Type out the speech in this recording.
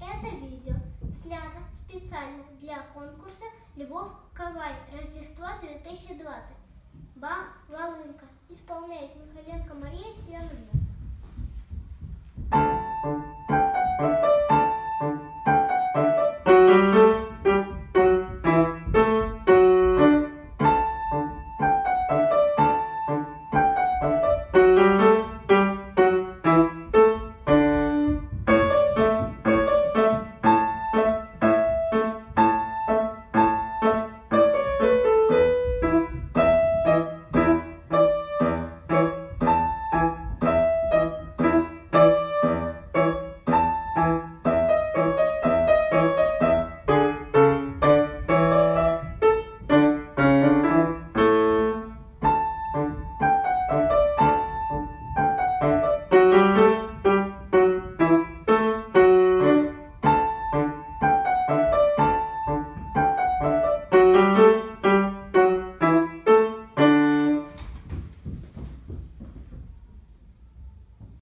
Это видео снято специально для конкурса «Любовь Кавай. Рождество 2020». Бах, волынка. Исполняет Михаленко Мария Семеновна.